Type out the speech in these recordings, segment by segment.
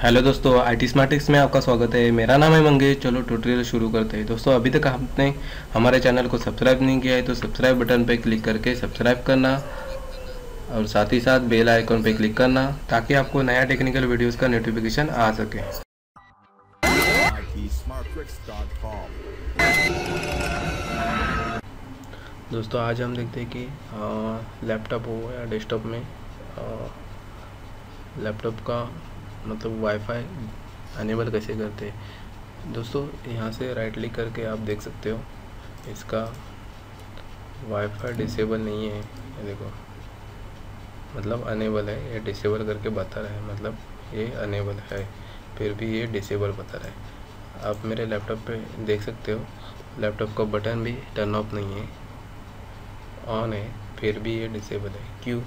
Hello दोस्तों I T स्मार्टिक्स में आपका स्वागत है। मेरा नाम है मंगेश। चलो ट्यूटोरियल शुरू करते हैं। दोस्तों अभी तक आपने हमारे चैनल को सब्सक्राइब नहीं किया है तो सब्सक्राइब बटन पर क्लिक करके सब्सक्राइब करना और साथ ही साथ बेल आइकन पर क्लिक करना ताकि आपको नया टेक्निकल वीडियोस का नोटिफिकेशन आ सके। दोस्तों आज हम देखते हैं कि लैपटॉप हो या डेस्कटॉप में लैपटॉप का मतलब वाईफाई अनेबल कैसे करते हैं? दोस्तों, यहाँ से राइट क्लिक करके आप देख सकते हो, इसका वाईफाई डिसेबल नहीं है। ये देखो मतलब अनेबल है, ये डिसेबल करके बता रहा है मतलब ये अनेबल है, फिर भी ये डिसेबल बता रहा है। आप मेरे लैपटॉप पे देख सकते हो लैपटॉप का बटन भी टर्न ऑफ़ नहीं है ऑन है, फिर भी ये डिसेबल है। क्यों?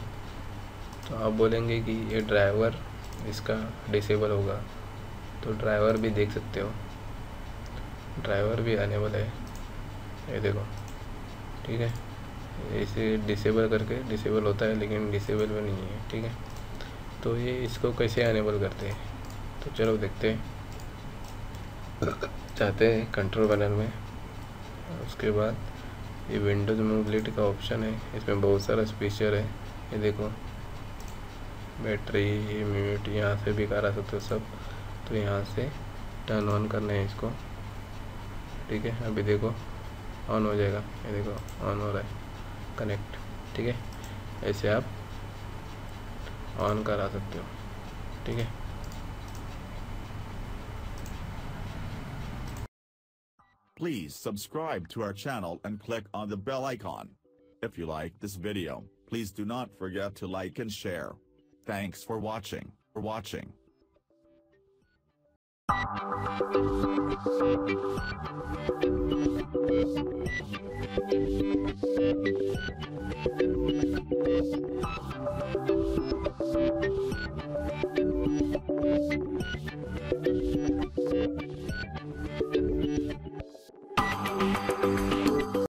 तो आप बोलेंगे कि ये ड्राइवर इसका डिसेबल होगा। तो ड्राइवर भी देख सकते हो। ड्राइवर भी अनेबल है। ये देखो। ठीक है? इसे डिसेबल करके डिसेबल होता है, लेकिन डिसेबल भी नहीं है। ठीक है? तो ये इसको कैसे अनेबल करते हैं? तो चलो देखते हैं। चाहते हैं कंट्रोल पैनल में। उसके बाद ये विंडोज़ मोबिलिटी का ऑप्शन है। इसमें बहुत सारा स्पीचर है। ये देखो। बैटरी म्यूट यहाँ से भी करा सकते हो सब तो यहाँ से टर्न ऑन करना है इसको ठीक है अभी देखो ऑन हो जाएगा ये देखो ऑन हो रहा है कनेक्ट ठीक है ऐसे आप ऑन करा सकते हो ठीक है Please subscribe to our channel and click on the bell icon. If you like this video, please do not forget to like and share. Thanks for watching. For watching.